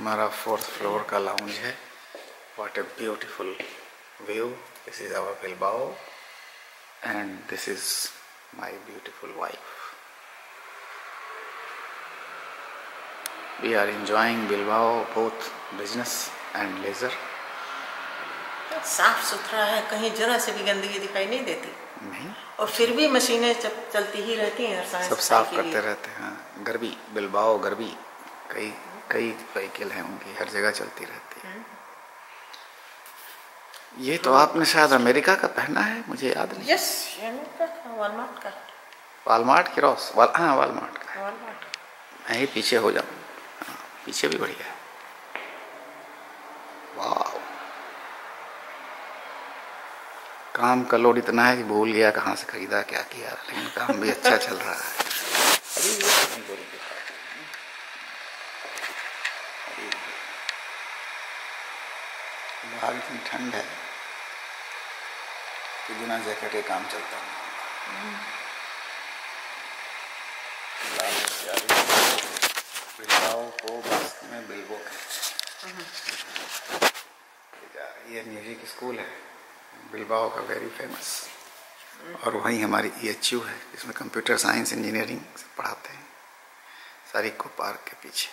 हमारा fourth floor का lounge है। What a beautiful view this is our Bilbao and this is my beautiful wife we are enjoying Bilbao both business and leisure साफ़ सुथरा है? कहीं जरा से भी गंदगी दिखाई नहीं देती। नहीं। और फिर भी मशीनें चलती ही रहती हैं हर सब साफ़ करते रहते हैं। गरबी बिलबाओ गरबी कई कई व्हीकल हैं उनकी हर जगह चलती रहती है। ये तो आपने शायद अमेरिका का पहना है मुझे याद नहीं। यस ये अमेरिका का वॉलमार्ट का। वालमार्ट की रॉस वाल हाँ वालमार्ट का। वॉलमार्ट मैं ही पीछे हो जाऊँ। हाँ, पीछे भी बढ़िया है। वाह काम का लोड इतना है कि भूल गया कहाँ से खरीदा क्या किया लेकिन काम भी अच्छा चल रहा है। है? अभी बाहर इतनी ठंड है कि बिना जैकेट के काम चलता नहीं। लाल बिलबाओ को बस में बिल्बो ये है म्यूज़िक स्कूल है। बिलबाओ का वेरी फ़ेमस और वहीं हमारी ई एच यू है, जिसमें कंप्यूटर साइंस इंजीनियरिंग पढ़ाते हैं। सारिको पार्क के पीछे।